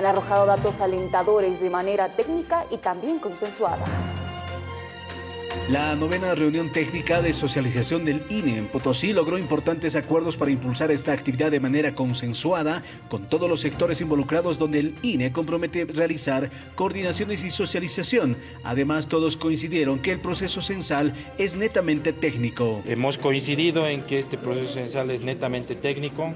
han arrojado datos alentadores de manera técnica y también consensuada. La novena reunión técnica de socialización del INE en Potosí logró importantes acuerdos para impulsar esta actividad de manera consensuada con todos los sectores involucrados donde el INE compromete realizar coordinaciones y socialización. Además, todos coincidieron que el proceso censal es netamente técnico. Hemos coincidido en que este proceso censal es netamente técnico,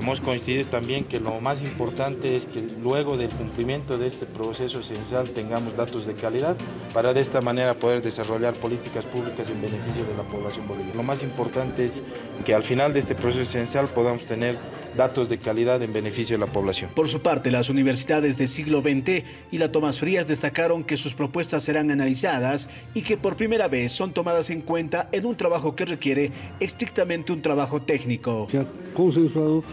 Hemos coincidido también que lo más importante es que luego del cumplimiento de este proceso esencial tengamos datos de calidad para de esta manera poder desarrollar políticas públicas en beneficio de la población boliviana. Lo más importante es que al final de este proceso esencial podamos tener datos de calidad en beneficio de la población. Por su parte, las universidades del siglo XX y la Tomás Frías destacaron que sus propuestas serán analizadas y que por primera vez son tomadas en cuenta en un trabajo que requiere estrictamente un trabajo técnico. Se ha consensuado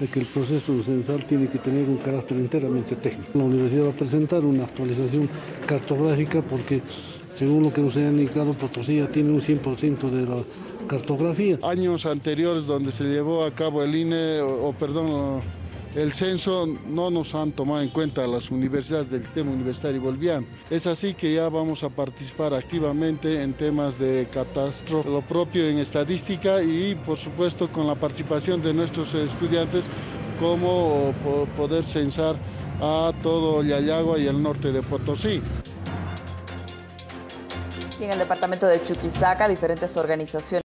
de que el proceso censal tiene que tener un carácter enteramente técnico. La universidad va a presentar una actualización cartográfica porque, según lo que nos ha indicado, Potosí ya tiene un 100% de la cartografía. Años anteriores donde se llevó a cabo el INE, o, perdón, el censo no nos han tomado en cuenta las universidades del sistema universitario boliviano. Es así que ya vamos a participar activamente en temas de catastro, lo propio en estadística y por supuesto con la participación de nuestros estudiantes cómo poder censar a todo Yayagua y el norte de Potosí. Y en el departamento de Chuquisaca, diferentes organizaciones